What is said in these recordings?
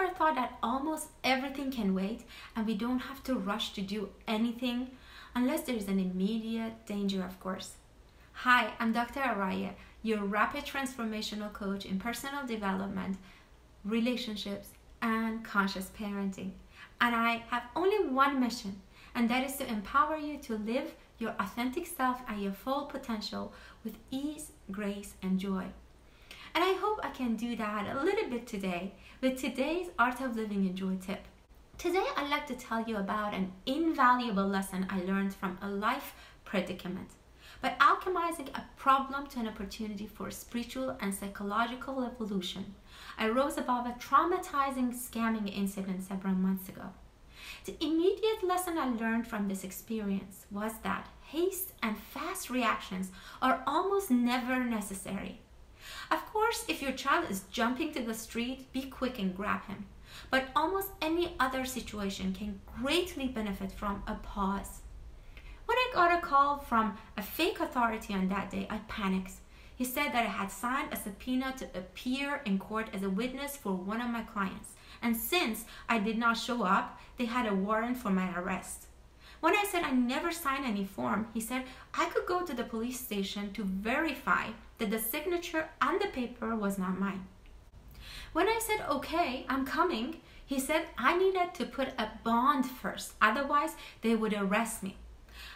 ever thought that almost everything can wait and we don't have to rush to do anything unless there is an immediate danger, of course? Hi, I'm Dr. Arayeh, your rapid transformational coach in personal development, relationships, and conscious parenting. And I have only one mission, and that is to empower you to live your authentic self and your full potential with ease, grace, and joy. And I hope I can do that a little bit today with today's Art of Living in Joy tip. Today, I'd like to tell you about an invaluable lesson I learned from a life predicament. By alchemizing a problem to an opportunity for spiritual and psychological evolution, I rose above a traumatizing scamming incident several months ago. The immediate lesson I learned from this experience was that haste and fast reactions are almost never necessary. Of course, if your child is jumping to the street, be quick and grab him. But almost any other situation can greatly benefit from a pause. When I got a call from a fake authority on that day, I panicked. He said that I had signed a subpoena to appear in court as a witness for one of my clients. And since I did not show up, they had a warrant for my arrest. When I said I never signed any form, he said I could go to the police station to verify that the signature on the paper was not mine. When I said, okay, I'm coming, he said I needed to put a bond first, otherwise, they would arrest me.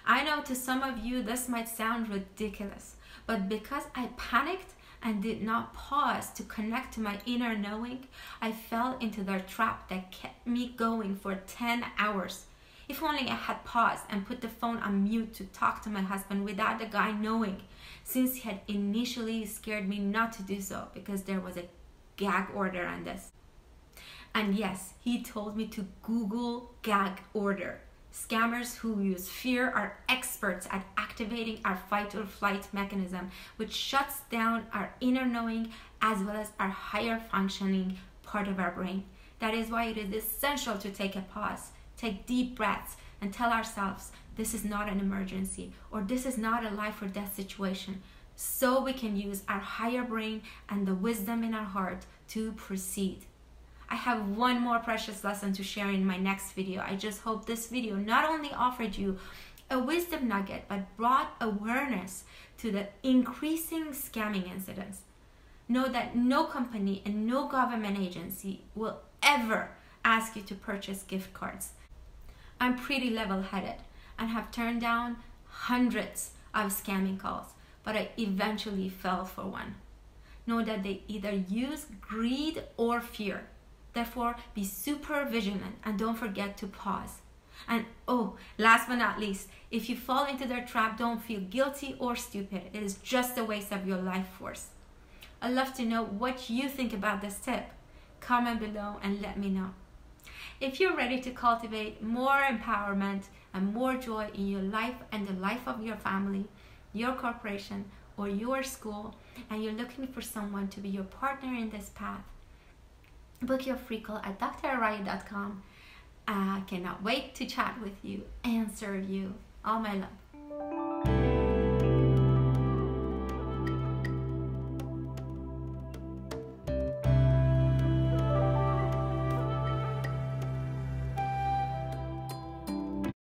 I know to some of you this might sound ridiculous, but because I panicked and did not pause to connect to my inner knowing, I fell into their trap that kept me going for 10 hours. If only I had paused and put the phone on mute to talk to my husband without the guy knowing, since he had initially scared me not to do so because there was a gag order on this. And yes, he told me to Google gag order. Scammers who use fear are experts at activating our fight or flight mechanism, which shuts down our inner knowing as well as our higher functioning part of our brain. That is why it is essential to take a pause, take deep breaths, and tell ourselves this is not an emergency or this is not a life or death situation, so we can use our higher brain and the wisdom in our heart to proceed. I have one more precious lesson to share in my next video. I just hope this video not only offered you a wisdom nugget, but brought awareness to the increasing scamming incidents. Know that no company and no government agency will ever ask you to purchase gift cards. I'm pretty level headed and have turned down hundreds of scamming calls, but I eventually fell for one. Know that they either use greed or fear Therefore, be super vigilant and don't forget to pause. And oh, last but not least, if you fall into their trap, don't feel guilty or stupid. It is just a waste of your life force. I'd love to know what you think about this tip. Comment below and let me know. If you're ready to cultivate more empowerment and more joy in your life and the life of your family, your corporation, or your school, and you're looking for someone to be your partner in this path, book your free call at drarayeh.com. I cannot wait to chat with you and serve you. All my love.